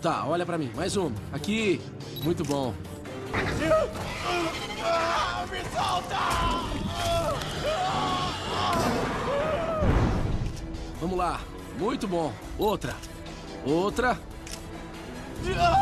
Tá, olha pra mim. Mais uma. Aqui. Muito bom. Me solta! Vamos lá. Muito bom. Outra. Outra. Ah!